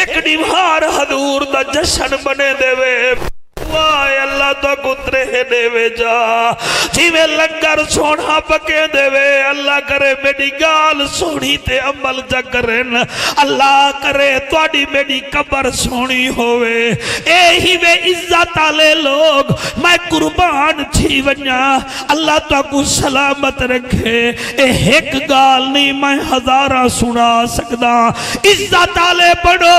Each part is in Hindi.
एक निवार हजूर का जशन बने देवे। अल्लाह तो देवे जा। लंगर सोना पके देवे, अल्लाह करे मेरी गाल सोनी ते अमल ज अल्लाह करे थोड़ी मेरी कबर सोनी होवे। यही वे इज़्ज़त आले लोग, मैं कुर्बान थी वना अल्लाह तो को सलामत रखे। ए एक गाल नहीं मैं हजारा सुना सकदा। इज़्ज़त आले पढ़ो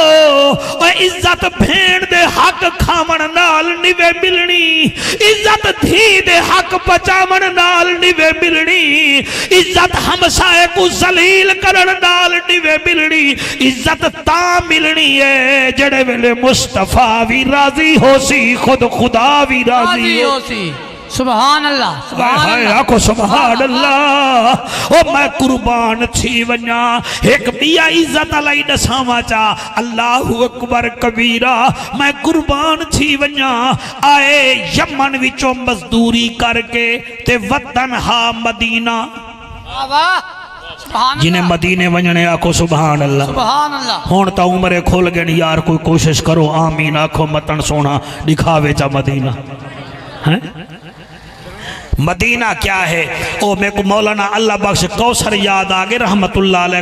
इज़्ज़त भेड़ दे हक खावण नाल निवे मिलनी। इज़्ज़त थी दे हक बचावन नाल निवे मिलनी। इज़्ज़त हमसाए को जलील करन नाल निवे मिलनी। इज़्ज़त ता मिलनी है जड़े वेले मुस्तफ़ा भी राज़ी हो सी खुद खुदा भी राज़ी हो हो। सी सुभान अल्लाह सुभान सुभान अल्लाह ओ मैं कुर्बान थी एक इज़्ज़त दसावा चा। अल्लाह अकबर कबीरा मैं कुर्बान थी आए यमन विचो मजदूरी करके ते वतन हा मदीना। जिन्हें मदीने वजने आखो सुबहान अल्लाह हूँ तो उम्र खुल गए यार कोई कोशिश करो। आमीन आखो मतन सोना दिखावे चा मदीना। है? मदीना क्या है? ओ, मेरे को मौलाना अल्लाह बख्श कौसर याद आ गए रहमत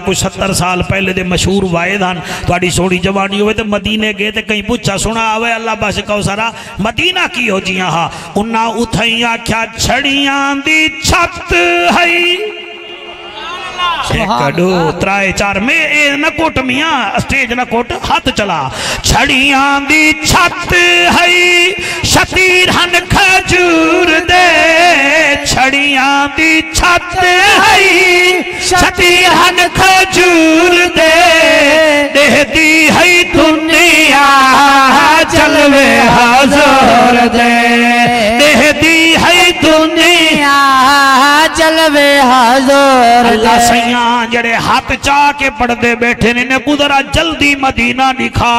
कोई सत्तर साल पहले दे मशहूर वायद हैं थोड़ी सोनी जवानी हो मदीने गए तो कहीं पूछा, सुना आवे अल्लाह बख्श कौसरा, मदीना की हो जी हाँ? उन्ना उथ आख्या, छड़िया छत हई एक त्राए चार में ए न कोट मियाँ स्टेज न कोट हाथ चला। छड़ियाँ दी छत है शतीर हन खजूर दे। छड़ियाँ दी छत है शतीर हन खजूर दे। देहदी है दुनिया जलवे हजूर दे। देहदी है दुनिया जलवे हजूर सैया जड़े हाथ चा के पढ़ते बैठे ने ने कुदरा जल्दी मदीना दिखा।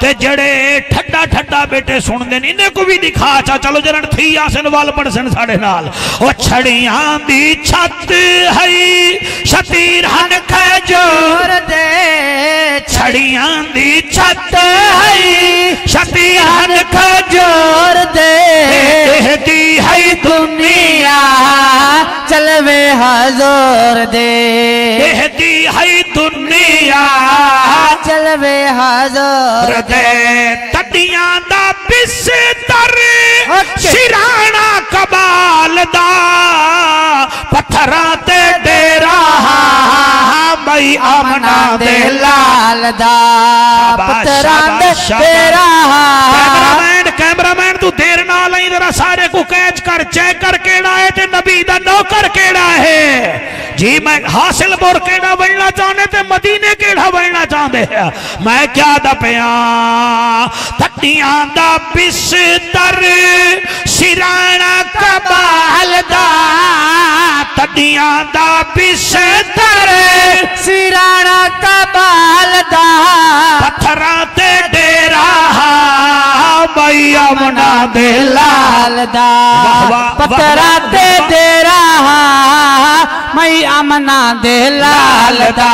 ते जड़े ठड्डा ठड्डा बेटे सुनते ने इन्हें को भी दिखा। चा चलो जरन थी आसन वाल पढ़ सन साढ़े नाल। ओ छड़ियाँ दी छत है शतीर हन खजूर दे छड़ियाँ दी छत है शतीर हन खजूर ज़ोर दे दी है दुनिया। चलवे हजूर दे। कहती है दुनिया। चलवे हजूर। तटियाँ दा बिस्तर Okay. सिराना कबाल दा। पत्थरां ते डेरा मई आमना दे लाल दा। पतरा दे शाबाश, कैमरामैन तू देर ना लाई, जरा सारे को कैच कर, चेक कर केड़ा है ते नबी दा नौकर केड़ा है? जी, मैं हासिल बोर केड़ा बनना चाहने ते मदीने केड़ा बनना चाहते हैं? मैं क्या दपिया तटियाँ दा बिस्तर सिराना कबाल दा। तटियाँ दा बिस्तर सिराना कबाल दा। पत्थरां ते डेरा मई आमना दे लाल दा। दे वाह। तेरा मई अमना दे लाल दा।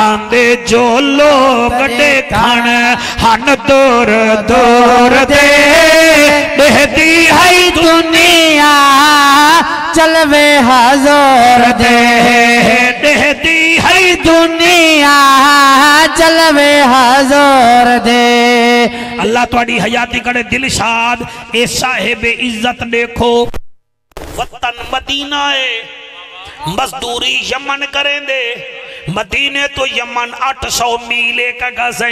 आंदे जो लोग देखण हन दूर दौर दे। बहती है दुनिया, चलवे हजोर दे। बहती है दुनिया, चलवे हजोर दे। अल्लाह थोड़ी हयाती करे दिल शाद, ए साहेब इज़्ज़त देखो। वतन मदीना है, मजदूरी यमन करें दे मदीने तो यमन 800 मीले का गज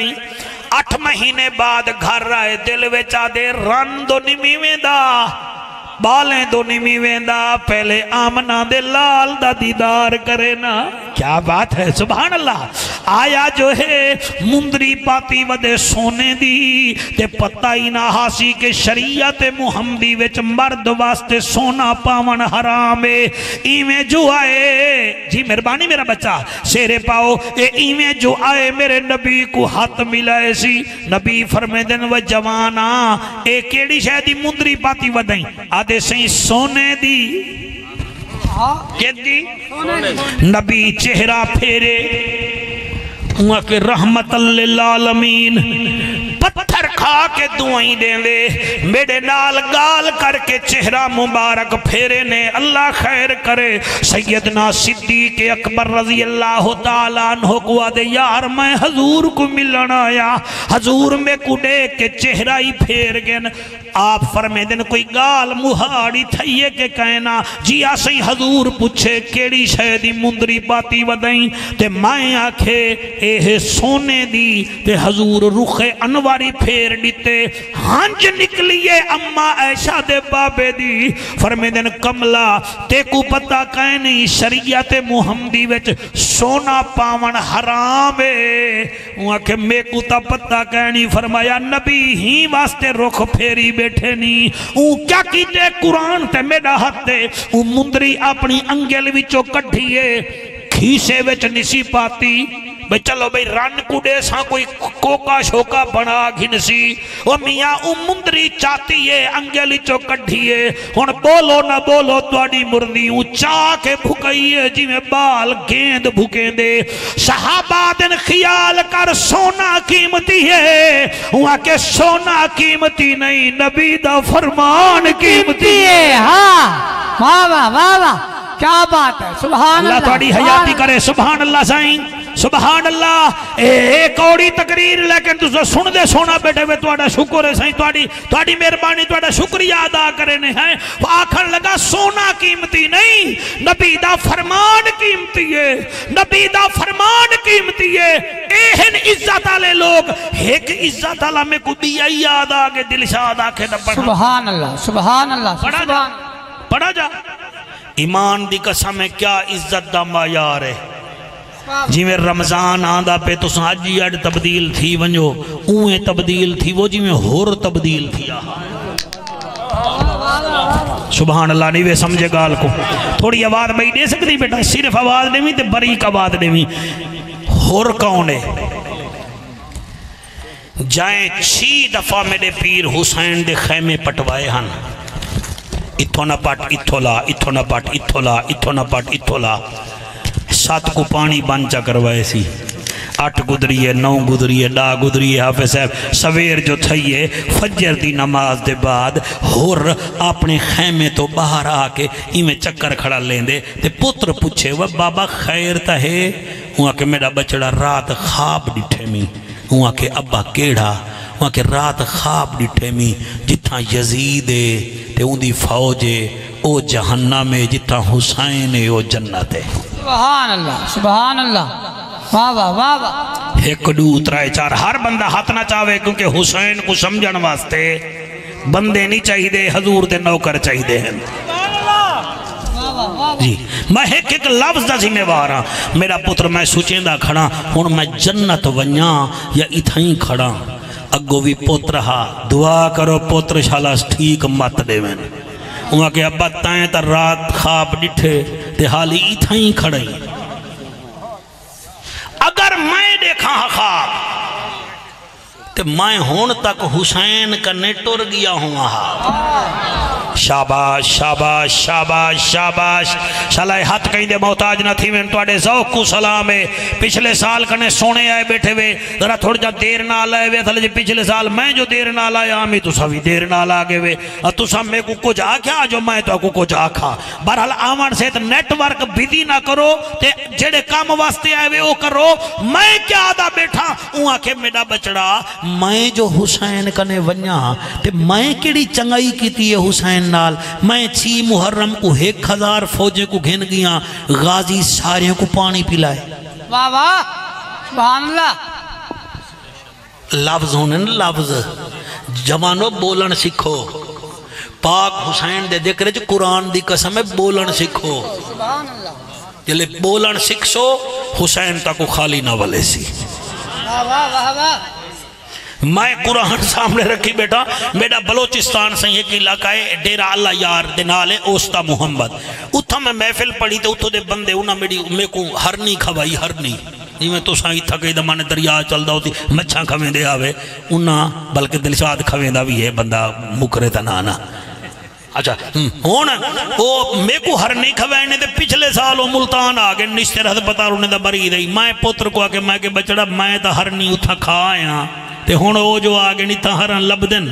अठ महीने बाद घर आए दिल बेचा दे रन दो। नीवे बालें दो निमी वेंदा, पहले आमना दे लाल दा दीदार करे ना। क्या बात है सुभान अल्लाह आया जो है, मुंदरी पाती वदे सोने दी, ते पता ही ना हासी के शरीयत मुहम्मदी विच मर्द वास्ते सोना पावन हराम है। इवें जो आए, जी मेहरबानी मेरा बच्चा, शेरे पाओ, ए इवें जो आए, मेरे नबी को हाथ मिलाए सी, नबी फरमे दिन व जवाना ए केड़ी शय दी मुंदरी पाती वदई आदे सही सोने दी। केदी नबी चेहरा फेरे उहाँ के रहमत आलमीन। पत्थर खा के दुआई देंदे मेरे नाल गाल करके चेहरा मुबारक फेरे ने अल्लाह खैर करे। सैयदना सिद्दीक अकबर रज़ी अल्लाह को आदे, यार मैं हजूर को मिलन आया। हजूर में कुडे के चेहरा ही फेर गन आप फरमे दिन कोई गाल मुहाड़ी थईए के कहना, जी असई हजूर पूछे, केड़ी शय दी मुंदरी बाती वदई? ते मैं आखे, एह सोने दी, ते हजूर रुखे अनवारी फेर दिते हंज निकलिए अम्मा ऐशा दे बाबे दी। फरमे दिन कमला ते को पता कह नहीं, शरीयत मुहम्मदी विच सोना पावन हराम है। के मेकू ता पता कह नहीं, फरमाया, नबी ही वास्ते रुख फेरी बैठे नहीं ऊ क्या कीते, कुरान ते मेरा हाथ ते ऊ मुंदरी अपनी अंगल विचों कढीए खीसे विच निसी पाती। भाई चलो भाई रन कुडे सा कोई कोका शोका बना घिनसी ओ मियाँ उमुंदरी चाती है अंगेली चो कढ़िए हुन बोलो ना बोलो तवाडी मुरनी ऊँचा के भुकइए जिमे बाल गेंद भुकेंदे। सहाबा दिन ख्याल कर सोना कीमती है। वहाँ के सोना कीमती नहीं नबी दा फरमान कीमती। है हाँ। वाह वाह वाह वाह। क्या बात है सुभान अल्लाह थोड़ी हयाती करे सुभान अल्लाह साईं। सुबहान अल्लाह एक औड़ी तकरीर लेकिन तुझे सुन दे सोना बैठे वे थोड़ा शुक्र है सही थोड़ी थोड़ी मेहरबानी थोड़ा शुक्रिया अदा करे ने है? आखन लगा सोना कीमती नहीं नबी दा फरमान कीमती है नबी दा फरमान कीमती है। एहन इज़्ज़त वाले लोग एक इज़्ज़त वाला में को भी आई याद आ के दिलशाद आखे न पढ़। सुभान अल्लाह सुभान अल्लाह पढ़ा जा पढ़ा जा। ईमान दी कसम है क्या इज़्ज़त दा मायार है। जिमें रमज़ान आंदा पे तो अज ही अड तब्दील थी वञो, उएँ तब्दील थी वो जिमें होर तब्दील थी। सुबहान अल्लाह नहीं वे समझे गाल को। थोड़ी आवाज़ भाई दे सकती बेटा, सिर्फ़ आवाज़ देवी ते बरीक आवाज़ देवी। होर कौन है? जाए छी दफ़ा मेरे पीर हुसैन दे खैमे पटवाए हन। इथों ना पट इथों ला इथों ना पट इथों ला इथों ना पट इथों ला। सत को पानी बंद चा करवाए सी। अठ गुदरी है नौ गुदरी है डा गुदरी है हाफिज साहब। सवेर जो थई है फजर दी नमाज़ दे बाद होर अपने खैमे तो बाहर आके इवें चक्कर खड़ा लेंदे। ते पुत्र पूछे वह बाबा खैर त है? हुआ के मेरा बचड़ा रात खाब डिठे मी। हुआ के अब्बा केड़ा? हुआ के रात खाब डिठे मी जिथा यजीद है ते उंदी फौज है ओ जहन्नम है जिथा हुसैन है ओ जन्नत है। सुभान अल्लाह सुभान अल्लाह वाह वाह वाह वाह। एक दू त्रै चार हर बंदा हाथ ना चाहे क्योंकि हुसैन को समझण वास्ते बंदे नहीं चाहिए हजूर दे नौकर चाहिए हैं। जी मैं एक एक लफ्ज का जिम्मेवार हाँ। मेरा पुत्र मैं सोचेंदा खड़ा हूँ मैं जन्नत वञा या इथा ही खड़ा। अगो भी पुत्र हा। दुआ करो पुत्र शाला ठीक मत देवन। उहाँ के अब्बा ताए त रात खाब डिठे, ते हाली ही खड़े। अगर मैं देखा हाँ खाब, ते मैं हुन तक हुसैन कने टुर गया हुआ हा। शाबाश शाबाश शाबाश शाबाश सलाह हाथ कहीं दे मोहताज न थी मैं ਤੁਹਾਡੇ ਜ਼ੌਕ को सलाम है पिछले साल कने सोने आए बैठे वे जरा थोड़ा जा देर नाल आए वे थले पिछले साल मैं जो देर नाल आया आमी तुसा भी देर नाल आ गए वे और तुसा मेरे को कुछ आख्या जो मैं तो को कुछ आखा बहरहाल आवन से तो नेटवर्क बिजी ना करो ते जेड़े काम वास्ते आए वे वो करो मैं क्या आदा बैठा ऊ आखे मेरा बचड़ा मैं जो हुसैन कने वन्या ते मैं केड़ी चंगाई कीती है हुसैन नाल मैं छी मुहर्रम को एक हज़ार फौजे को घिन गया गाजी सारे को पानी पिलाए। वाह वाह लफ्ज होने लफ्ज जवानो बोलन सीखो पाक हुसैन दे ज़िक्र च कुरान दी कसम है बोलन सीखो जले बोलन सीखसो हुसैन तक खाली ना वले सी। वाह वाह वाह वाह। मैं कुरान सामने रखी, बेटा। मेरा बलोचिस्तान से एक इलाका है डेरा अल्लाह यार, दे नाल है ओस्ता मुहम्मद। उथा मैं महफिल पढ़ी तो उथों दे बंदे, उन्हें मेरी, मेरे को हरनी खवाई, हरनी। जिमें तुसा इतना कई दमाने दरिया चलता होती मच्छा खवेंदे आवे। उन्ना बल्कि दिलशाद खवेंदा भी है, बंदा मुकरे ता ना ना अच्छा हूँ वो मेरे को हर नहीं खवैने ते पिछले साल वो मुल्तान आ गए निश्चर हस्पताल उन्हें दा मरीज़ आई मैं पुत्र को आके मैं के बचड़ा मैं तो हर नहीं उथा खा आया। ते हुन वो जो आ गए नहीं तो हर लब दिन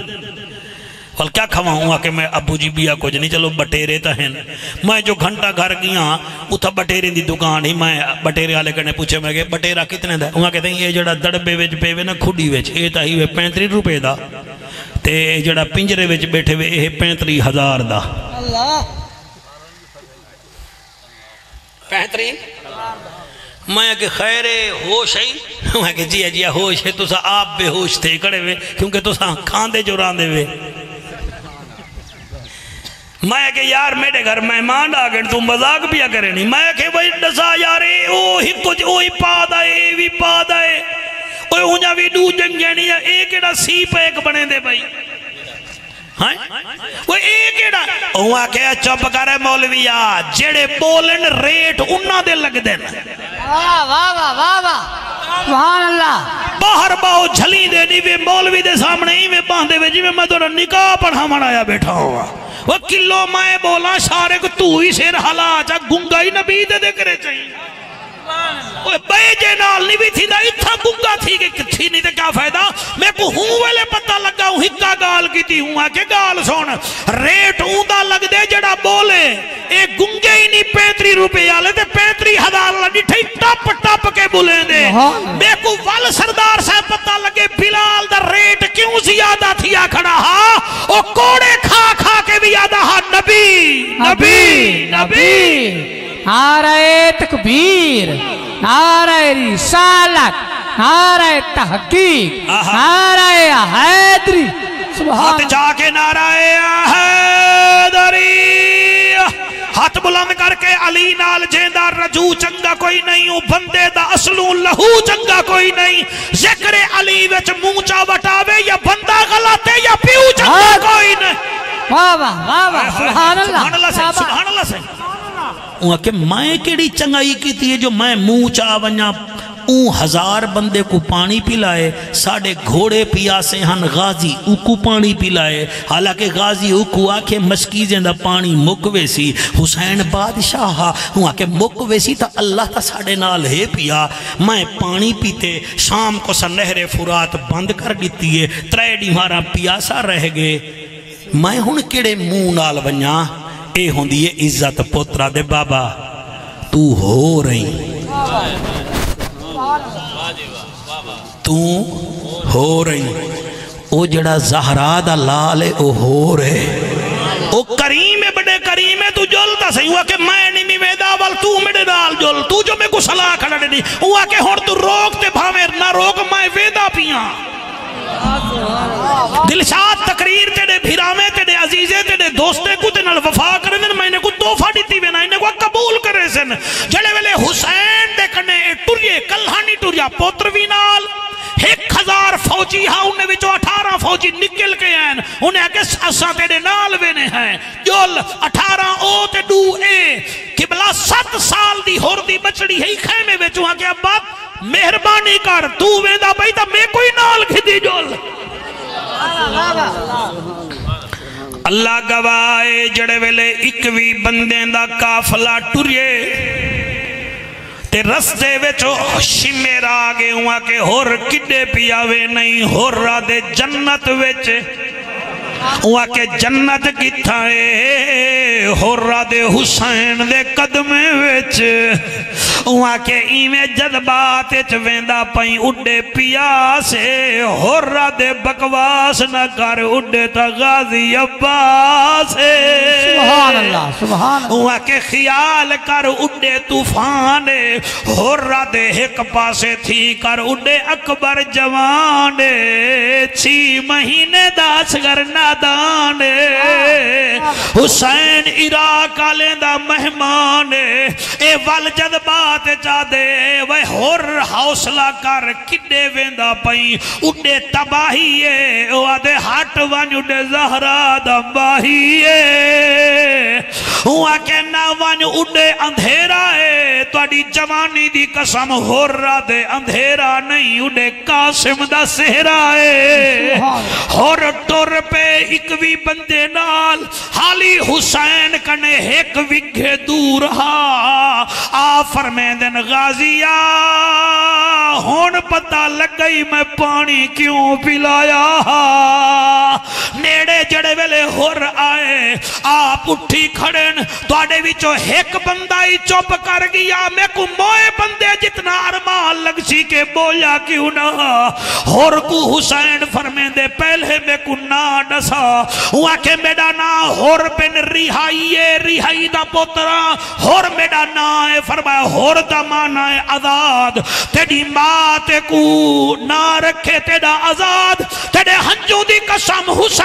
फल क्या खवाऊँ आके मैं अबू जी बिया कुछ नहीं चलो बटेरे तो हैं। मैं जो घंटा घर गया उथा बटेरे की दुकान ही मैं बटेरे वाले कने पूछे मैं बटेरा कितने का वहाँ कहते ये जरा दड़बे बिच पेवे ना खुडी बिच ये तो ही पैंतरी रुपए का ते जड़ा पिंजरे विच बैठे वे ये पैंतरी हज़ार का पैंतरी? मैं कि खैरे, होश है? मैं कि जी जी होश है, तुसा आप बेहोश थे खड़े वे क्योंकि तुसा खांदे जो रांदे वे मैं के यार, मेरे घर मेहमान आ गए, तू मज़ाक भी करे नहीं। मैं के भाई दसा यार ओ ही कुछ ओ ही पा दे भी पा दे ओए उन्हें भी दू जंगे नहीं है, एक केड़ा सी पैक बने दे भाई। हाँ? वो केड़ा चुप करे मौलविया जेड़े बोलन रेट उन्ना दे लगदे ने। वाह वाह वाह वाह वाह। सुभान अल्लाह बाहर बाओ झली वे मौलवी दे सामने ही वे बांधे वे जिਵੇਂ मैं तोरा निकाह पढ़ावन आया बैठा हुआ। वो किलो मैं बोला सारे को तू ही सिर हला चा गुंगा ही नबी दे दे करे चाहिए बेजे नाल नहीं भी थी दा इथा गुंगा थी कि किथी नहीं कीती हूँ आके गाल सुन। रेट ऊंदा लग दे जड़ा बोले ए गुंगे ही नहीं 35 रुपए वाले ते 35000 वाला डिठे टप टप के बुले दे मैं को वल सरदार साहब पता लगे बिलाल दा रेट क्यों ज़्यादा थिया खड़ा हा? ओ कोड़े खा खा के भी यादा हा नबी नबी नबी। नारे तकबीर नारे रिसालत नारे तहकीक नारे हैदरी हाथ जाके नाराए हैदरी हाथ बुलंद करके अली नाल जेंदा रजू चंगा कोई नहीं हूँ बंदे दा असलू लहू चंगा कोई नहीं। ज़िक्र अली विच मूंचा वटावे या बंदा गलत है या पीऊ चंगा कोई नहीं वाह वाह वाह वाह सुभान अल्लाह। सुभान अल्लाह सुभान अल्लाह से। उहा के मैं केड़ी चंगाई की है जो मैं मुँह चा वञा ऊ हज़ार बंदे को पानी पिलाए, साढ़े घोड़े पियासे हन, गाजी उकू पानी पिलाए। हालाँकि गाजी उकू आखे मस्कीजे दा पानी मुक वेसी हुसैन बादशाह हूँ आके मुक वेसी तो अल्लाह ता साढ़े नाल है पिया। मैं पानी पीते, शाम को सा नहरे फुरात बंद कर दी है त्रै ॾींहां पियासा रह गए। मैं हूँ केड़े मुँह नाल वञा? ये होंगी है इज़्ज़त पोत्रा दे बाबा। तू हो रही। तू हो रही। ओ जड़ा जहरा दा लाल है, ओ हो रहे। ओ करीम है, बड़े करीम है, तू जुलता सही। हुआ कि मैं नहीं, मी वेदा वाल, तू मेरे नाल जुल। तू जो मैं को सलाह खड़ा दे हुआ कि हुन तू रोक ते भावे ना रोक, मैं वेदा पिया। दिलशाद तकरीर तेरे भिरावे, तेरे अजीजे, तेरे दोस्ते को ते वफा करे ने मैंने को तोहफा दिती वे ना इने को कबूल करे सन जड़े वेले हुसैन दे कने टुरिए टुरिया पुत्र भी नाल एक हज़ार फौजी हा उन्हें विचो अठारह फौजी निकल के आन उन्हें आके असा तेरे नाल वेने हैं? जोल अठारह ओ ते डू ए, किबला सत साल दी होर दी बचड़ी है खेमे विचो आके अब्बा मेहरबानी कर, तू वेंदा भाई तो मैं कोई नाल खिदी, जोल। अल्लाह गवाए, जड़े वेले एक भी बंदे दा काफला टुरिए। रस्ते शिमेर आ गए हुआ के होर किडे पियावे नहीं होरा दे जन्नत बेच के जन्नत किथा है होरा दे हुसैन दे कदमे विच। उहा के इवें जज्बात वेंदा पई उड्डे पियासे होरा दे बकवास न कर उड्डे त गाजी अब्बास। सुभान अल्लाह सुभान उहा के ख्याल कर उड्डे तूफ़ान होरा दे एक पासे थी कर उड्डे अकबर जवान छी महीने दास करना नादान। हुसैन इराक वाले दा मेहमान ए वल जज्बात ते चा दे वे होर हौसला कर, किडे वेंदा पई? उडे तबाही ए ओदे हट वन उडे जहरा दबाही ए। हुआ के ना वन उडे अंधेरा ए। तोडी जवानी दी कसम होरा दे अंधेरा नहीं उडे कासिम दा सेहरा ए। होर टर पे इक भी बंदे नाल, हाली हुसैन कने एक विघे दूर हा। आ फरमे फरमेंदन गाजिया हूँ पता लग गई मैं पानी क्यों पिलाया नेड़े जड़े वेले होर आए। आप उठी खड़न थोड़े विचो एक बंदा ही चुप कर गया। मैं को मोए बंदे जितना अरमान लग सी के बोला क्यों ना? होर को हुसैन फरमे दे पहले मैं को ना डसा। हुआ के मेरा ना होर बिन रिहाई ये रिहाई दा पोतरा होर मेरा ना है, फरमाया, होर दा माना है आज़ाद। तेरी माँ ते को ना रखे, तेरा आज़ाद। तेरे हंजू दी कसम हुसैन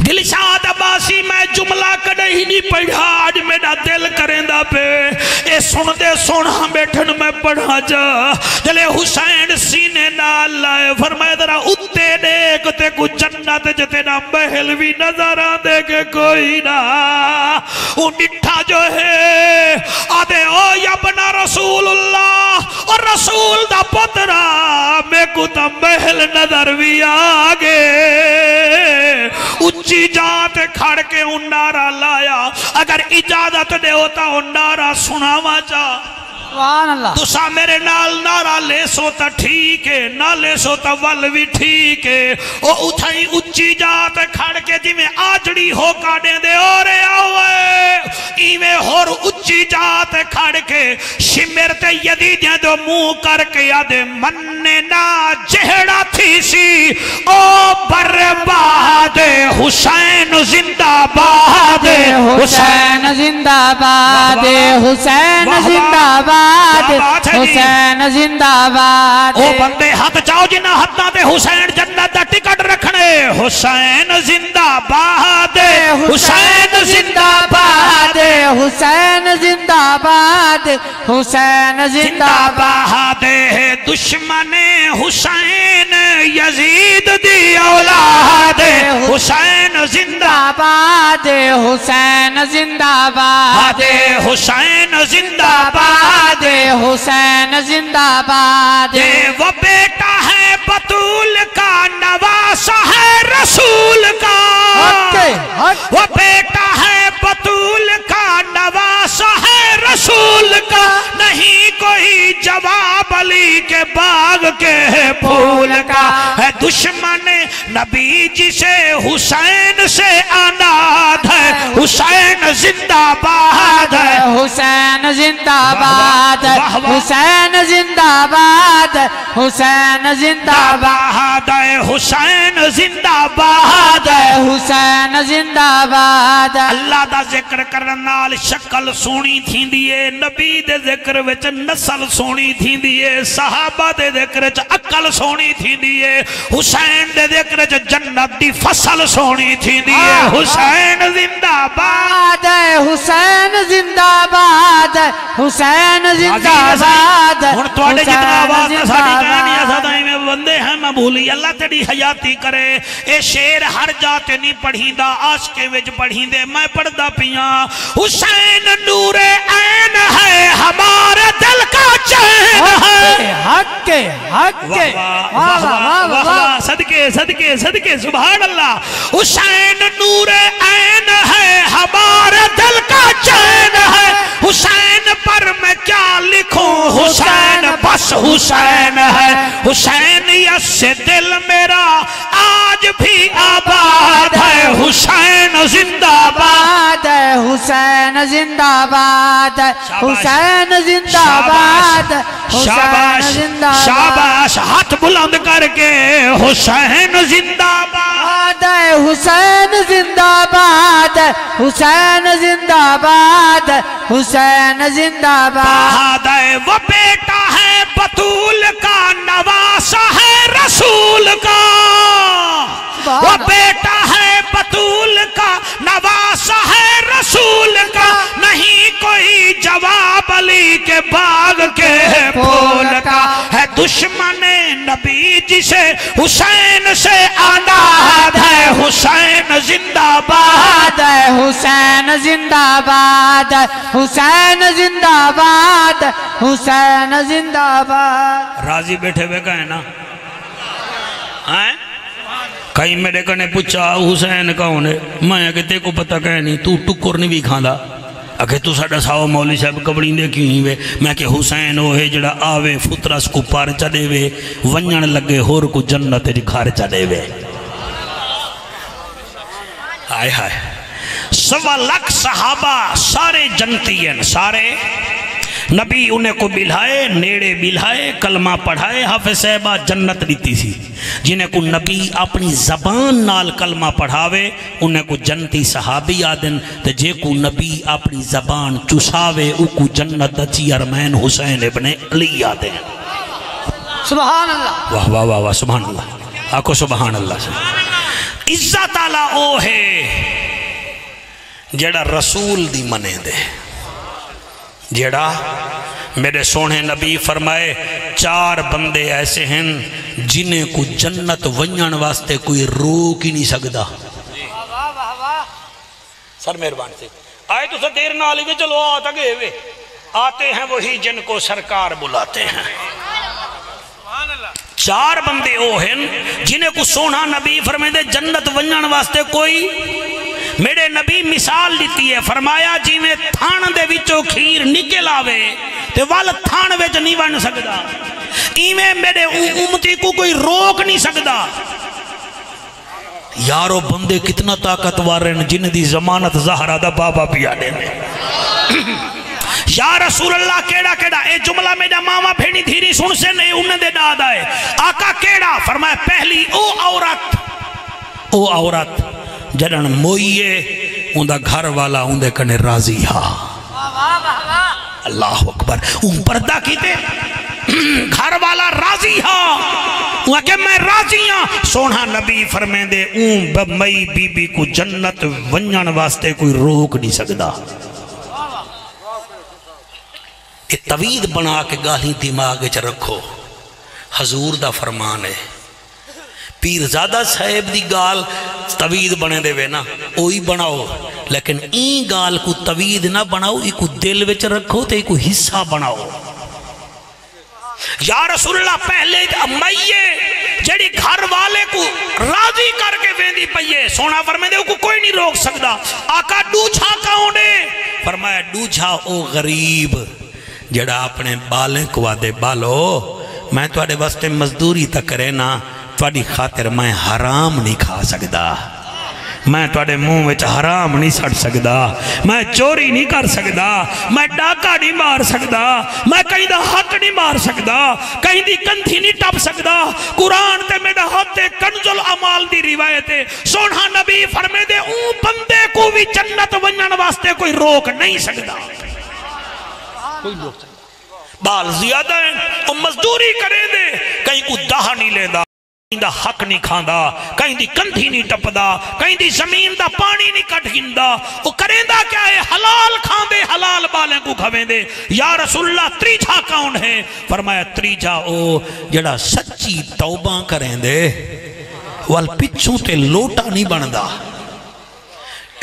दिलशाद अब्बासी, मैं जुमला कदे ही नहीं पढ़ा। आज मेरा दिल करेंदा पे। ए सुन दे सुन हम बैठन मैं पढ़ा जा। चले हुसैन सीने नाल लाए। फरमाए, जरा उत्ते देख, ते को जन्नत च तेरा महल भी नज़र आंदे के कोई ना। वो डिठा जो है आदे ओ यबना रसूलुल्लाह। और रसूल दा पुत्रा मैं को तो महल नज़र भी आ गए। उच्ची जात खड़ के उ नारा लाया। अगर इजाज़त दो तो उ नारा सुनावा जा। तुसा मेरे नाल नारा ले सो तो ठीक है ना ले सो तो वल भी ठीक है। ओ उठाई उच्ची जात खड़ के जिमें आजड़ी हो काटे दे होर उच्ची जात खड़ के शिमिर ते यदि दे दो मुँह करके आदे मन्ने ना जेड़ा थी सी। ओ बर्बाद हुसैन जिंदाबाद हुसैन जिंदाबाद हुसैन। जिंदाबाद। हुसैन जिंदाबाद ओ बंदे हाथ चाओ जिन्ना हाथा ते हुसैन जन्नत दा टिकट रखने हुसैन जिंदाबाद हुसैन जिंदाबाद हुसैन जिंदाबाद हुसैन जिंदाबाद। है दुश्मन हुसैन यजीद दी औलाद। हुसैन जिंदाबाद हुसैन जिंदाबाद। हुसैन जिंदाबाद। हुसैन जिंदाबाद। वो बेटा है बतूल का नवासा है रसूल का। हक्के, हक। वो बेटा है बतूल का नवासा है रसूल का। नहीं कोई जवाब अली के बाग के है फूल का। है दुश्मन नबी जी से हुसैन से अनाथ है। हुसैन जिंदाबाद है। हुसैन जिंदाबाद। हुसैन जिंदाबाद हुसैन जिंदाबाद है। हुसैन जिंदाबाद हुसैन जिंदाबाद। अल्लाह का ज़िक्र करने नाल शक्ल सोहनी थींदी नबी दे ज़िक्र विच नस्ल सोहनी थींदी है। दे ज़िक्र अकल सोनी थी हुसैन दे ज़िक्र जन्नत दी फ़सल सोनी थी हुसैन जिंदाबाद। हुसैन जिंदाबाद। हुसैन जिंदाबाद। हुन तोड़े जितना आवाज़ साडी कहनी असा बंदे हैं मैं भूली अल्लाह तेरी हयाती करे। ये शेर हर जाते नहीं पढ़ीदा आशके पढ़ी दे मैं पढ़दा पिया हुसैन नूरे ऐन है हमारे दिल का चैन है। हक के सदके सदके सदके सुभान अल्लाह हुसैन नूरे ऐन है हमारे दिल का चैन है। हुसैन पर मैं क्या लिखूं? हुसैन बस हुसैन है। हुसैन यस दिल मेरा आ आज भी आबाद है हुसैन जिंदाबाद। है हुसैन जिंदाबाद है हुसैन जिंदाबाद शाबाश। शाबाश। हाथ बुलंद करके हुसैन जिंदाबाद। है हुसैन जिंदाबाद हुसैन जिंदाबाद हुसैन जिंदाबाद। बहादे वो बेटा है बतूल का नवासा है रसूल का के बाग के फूल का है दुश्मन नबी जिसे हुसैन से आनाद है। हुसैन जिंदाबाद है। हुसैन जिंदाबाद हुसैन जिंदाबाद हुसैन जिंदाबाद। राज़ी बैठे हुए कहे ना? हैं? कई मेरे कने पूछा हुसैन कौन है? मैं अगे ते को पता कह नहीं तू टुकुर नहीं भी खांदा? अगे तू साडा साओ मौली साहब कबड़ी दे क्यों ही वे? मैं के हुसैन ओ है जड़ा आवे फुतरस को पार चढ़े वे वंजन लगे होर को जन्नत दी खार चढ़े वे हाय हाय। सवा लाख सहाबा सारे जनती हैं, सारे नबी उन्हें को बिलाए नेड़े बिलाए कलमा पढ़ाए हाफिज साहबा जन्नत दी सी जिन्हें को नबी अपनी जबान नाल कलमा पढ़ावे उन्हें को जनती सहाबी आदन ते जे को नबी अपनी जबान चुसावे उको जन्नत अची अरमैन हुसैन इब्ने अली आदन सुभान अल्लाह वाह वाह वाह वाह सुभान अल्लाह आखो सुभान अल्लाह इज़्ज़त आला ओ है जेड़ा रसूल दी मने दे जेड़ा मेरे सोने नबी फरमाए, चार बंदे ऐसे हैं जिन्हें को जन्नत वंजन वास्ते कोई रोक ही नहीं सकता सर, मेहरबान से। आए तो सर, देर नाल ही चलो आ तक वे। आते हैं वही जिनको सरकार बुलाते हैं। चार बंदे वो हैं जिन्हें को सोना नबी फरमाते जन्नत वंजन वास्ते कोई मेरे नबी मिसाल दी है, फरमाया जिमें थान दे विचों खीर निकल आवे, ते वल थान विच नहीं बन सकता इवें मेरे उमती को कोई रोक नहीं सकता यारो बंदे कितना ताकतवर हैं जिन दी जमानत जहरा दा बाबा पियाडे ने या रसूल अल्लाह केड़ा केड़ा? ए जुमला मेरा मामा भेड़ी धीरी सुन से नहीं, उन्हें दाद आए। आका केड़ा? फरमाया, पहली, ओ औरत ओ औरत। जडन मोइए उनका घर वाला उनके कने राज़ी हा। अल्लाह अकबर। पर्दा कीते घर वाला राज़ी हा। के मैं राज़ी हाँ। सोना नबी फरमे दे ऊ मई बीबी को जन्नत वंजन वास्ते कोई रोक नहीं सकता तवीद बना के गाली दिमाग च रखो। हजूर का फरमान है पीरजादा साहेब की गाल तवीद बने देवे ना ओही बनाओ। लेकिन ई गाल को तवीद ना बनाओ एक दिल विच रखो तो एक हिस्सा बनाओ। या रसुल्ला पहले मैये जेड़ी घर वाले को राज़ी करके वेंदी पईए सोना फरमे दे को कोई नहीं रोक सकता आका डूछा है? फरमाया, डूछा ओ गरीब, जड़ा अपने बालें कुआदे बालो, मैं थोड़े वास्ते मजदूरी तक करे ना थोड़ी खातिर मैं हराम नहीं खा सकता मैं थोड़े मुँह में हराम नहीं सड़ सकता मैं चोरी नहीं कर सकता मैं डाका नहीं मार सकता मैं कहीं का हक नहीं मार सकता कहीं की कंथी नहीं टप सकता कुरान ते मेरा हाथ कंजुल अमाल दी रिवायत है। सोना नबी फरमे दे ऊ बंदे को भी जन्नत बनने वास्ते कोई रोक नहीं सकता कोई रोक सकता बाल ज़्यादा है वो मजदूरी करे दे कहीं को दाह नहीं लेता हक नहीं खादा कहीं कंधी नहीं टपदा कहीं ज़मीन का पानी नहीं कट गिंदा वो करेंदा क्या है? हलाल खादे, हलाल बाले को खवेंदे। यार रसुल्ला त्रीजा कौन है? फरमाया, त्रीजा ओ, जड़ा सच्ची तौबा करें दे पिछू ते लोटा नहीं बनता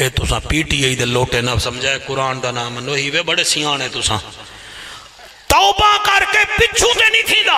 ये तुसा पीटीआई दे लोटे ना समझाए कुरान का नाम नो ही वे बड़े सियाने तुसा। तौबा करके पिछू से नहीं थींदा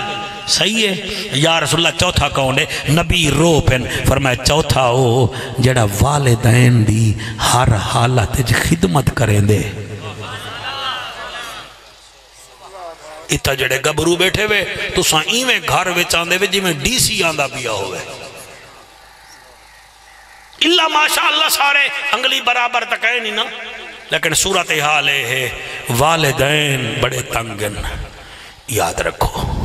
सही है? यार रसुल्ला चौथा कौन है? नबी रो पेन फरमाया, चौथा ओ, जड़ा वालिदैन दी हर हालत खिदमत करें दे इतना जड़े गबरू बैठे वे, तुसा इवें घर आंदे वे, जिवें डीसी आंदा पिया होवे। इल्ला माशा अल्लाह सारे अंगली बराबर तक है नहीं ना, लेकिन सूरत हाल है, वालिदैन बड़े तंग याद रखो।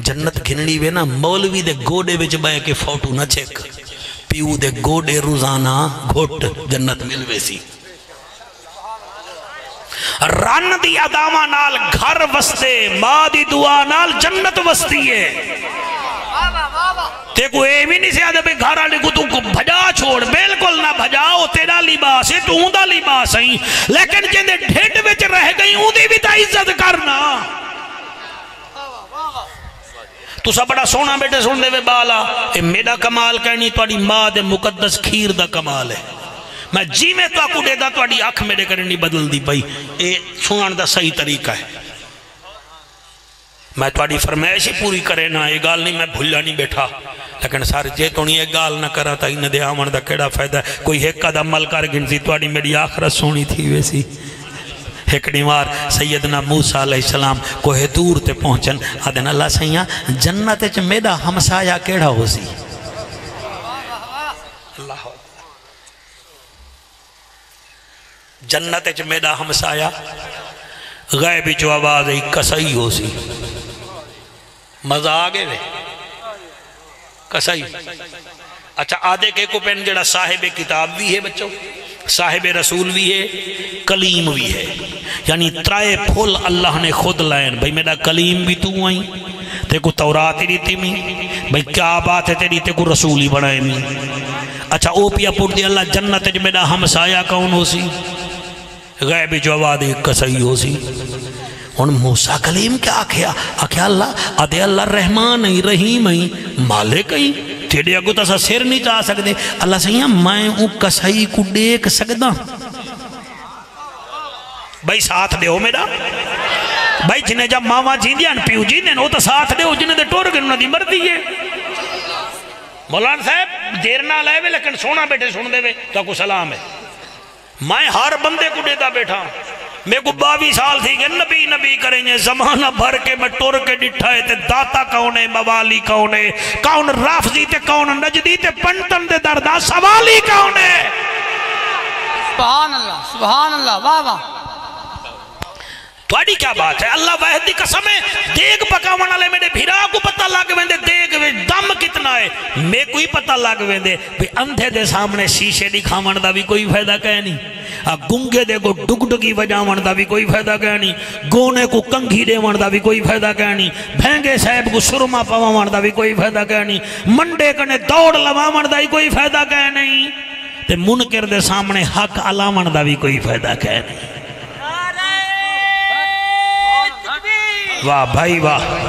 जन्नत घिननी वे ना, मौलवी दे गोडे विच बह के फ़ोटो न चेक। पीऊ दे गोडे रोज़ाना घुट जन्नत मिलवे सी। रन दी अदावा नाल, घर वसते माँ दी दुआ नाल जन्नत वसती है। ते को ये भी नहीं से आदे भाई घर वाले को तू भजा छोड़, बिल्कुल ना भजाओ तेरा लिबास है, तू दा लिबास है। लेकिन जिंदे ढिड विच रह गई, उदी भी ता इज़्ज़त करना। तुसा बड़ा सोना बेटे सुन दे बाला। ये मेरा कमाल कहनी थोड़ी माँ दे मुकद्दस खीर दा कमाल है। मैं जिमें तो देगा थोड़ी अख मेरे करे नहीं बदलती पई। ये सुनने का सही तरीका है। मैं थोड़ी फरमाइश ही पूरी करे ना ये गल नहीं मैं भूला नहीं बैठा। लेकिन सर, जे तो नहीं गाल ना करा तो इन्हें आवन का केड़ा फ़ायदा कोई एक अद अमल कर गिनती मेरी आखरत सोनी थी वैसी। हिकड़ी बार सैयदना मूसा सलाम कोहे दूर ते पहुंचन। आदन अल्लाह सैया जन्नत च मेरा हमसाया केड़ा हो सी जन्नत च मेरा हमसाया गैब चो आवाज़ आई, कसई हो सी मज़ा आ गए वे? कसई? अच्छा आधे के को पेन जड़ा साहिब किताब भी है बच्चों। साहिब रसूल भी है, कलीम भी है। यानी त्राए फुल अल्लाह ने खुद लाइन भाई मेरा कलीम भी तू आई ते को तौरात ही रीति में। भाई क्या बात है तेरी ते को रसूल ही बनाए मी। अच्छा ओ पिया पुट दी अल्लाह जन्नत मेरा हमसाया कौन हो सी गैब जवाद एक कसई हो सी हूँ मूसा कलीम क्या आख्या? आख्या अल्लाह अदे अल्लाह रहमान ही रहीम ही, मालिक ही। तेरे अगो तो असा सिर नहीं चा सकते अल्लाह सही मैं उ कसई को देख सकदा। भाई साथ दो मेरा। भाई जिन्हें जब मावा जींदियाँ प्यू जींद वो तो साथ दो जिन्हें टुर गए उन्होंने मर्दी है मौलाना साहब, देर ना लाए लेकिन सोना बैठे सुन दे तो सलाम है। मैं हर बंदे को देता बैठा मेरे को बावी साल थी कि नबी नबी करेंगे जमाना भर के मैं टुर के डिठा है ते दाता कौन है मवाली कौन है कौन राफजी ते कौन नजदी ते पंटन दे दरदा सवाली कौन है? सुभान अल्लाह सुभान अल्लाह वाह वाह। थोड़ी क्या बात है? अल्लाह वाहद की कसम है देग पकावन वाले मेरे भिरा को पता लग वेंदे देग वे दम कितना है? मेरे को ही पता लग वेंदे भी अंधे दे सामने शीशे दिखावन दा भी कोई फ़ायदा कह नहीं। आ गुंगे दे को डुगडुगी बजावन दा भी कोई फ़ायदा कह नहीं। गोने को कंघी देवन दा भी कोई फ़ायदा कह नहीं। भेंगे साहब को सुरमा पवावन का भी कोई फ़ायदा कह नहीं। मंडे कने दौड़ लवावन का भी कोई फ़ायदा कह नहीं। ते मुनकर दे सामने हक अलावन का भी कोई फ़ायदा कह नहीं। वाह भाई वाह।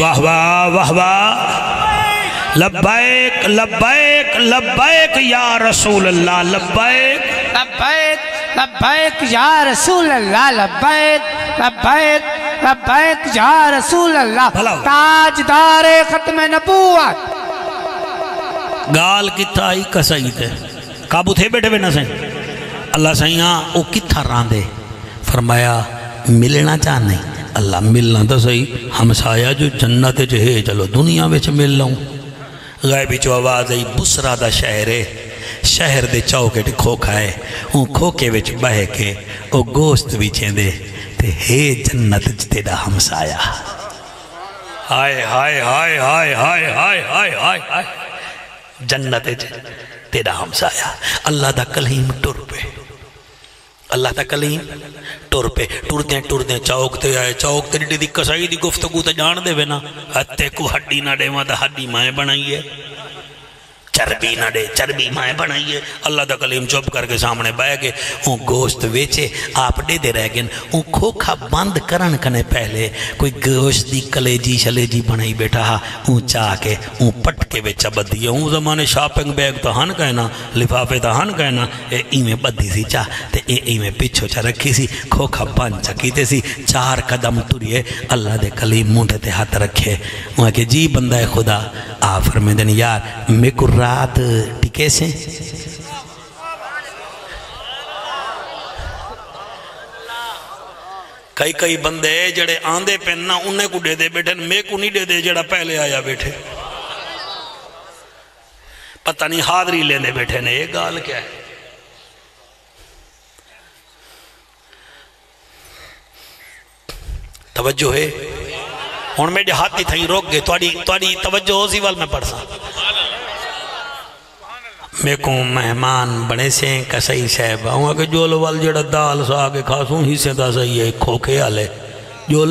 वाह वाह वाह वाह। लब्बैक लब्बैक लब्बैक या रसूल अल्लाह लब्बैक। लब्बैक लब्बैक या रसूल अल्लाह लब्बैक लब्बैक लब्बैक या रसूल अल्लाह ताजदार खत्म नबूवत। गाल किथा आई कसई थे काबू थे बैठे वे न सही? अल्लाह सही हाँ वो किथा रांदे? फरमाया मिलना चाह नहीं अल्लाह मिलना तो सही। हमसाया जो जन्नत च है, चलो दुनिया में मिल लूँ। गायब चो आवाज़ आई, बुसरा दा शहर है। शहर के चौकेट खोखा है। वो खोखे विच बह के वो गोश्त भी चेंदे। ते हे जन्नत च हमसाया हाय हाय हाय हाय हाय हाय हाय हाय हाय। जन्नत तेरा हमसाया अल्लाह दा कलीम टुर पे। अल्लाह तक कलीम टुर पे टुरद टुरद चौक ते आए, चौक ते डी कसाई दी गुफ्तगू तो जान देवे ना। को हड्डी ना देव तो हड्डी मैं बनाई है। चर्बी ना दे, चर्बी मैं बनाई है अल्लाह का कलीम चुप करके सामने बह गए। वो गोश्त वेचे, आप दे दे रह गए वो खोखा बंद करन कने पहले कोई गोश्त दी कलेजी शलेजी बनाई बैठा हा। वो चाह के वो पटके विच बदी हूँ। जमाने शॉपिंग बैग तो हन कहना, लिफाफे तो हन कहना इवें बदी सी चाह, ते इवें पिछो चा रखी सी, खोखा बंद चकीते सी, चार कदम तुरिए, अल्लाह दे कलीम मुंडे ते हाथ रखे। वहाँ के जी बंदा है खुदा आप फरमेंद यार मे को रात टिके से। कई कई बंदे जड़े आंदे पेन ना, उन्हें को दे दे बैठे मे को नहीं दे दे जड़ा पहले आया बैठे। पता नहीं हादरी लेने बैठे ने, ये गाल क्या है? तवज्जो है। हूँ मेरे हाथी थी रोक गए तवज्जो उसी वाल मैं पढ़सा मेरे को मेहमान बने से कसई साहब, आऊँ के जोल वाल जड़ा दाल सा खासू, हिस्से सही है, खोखे वाले जोल?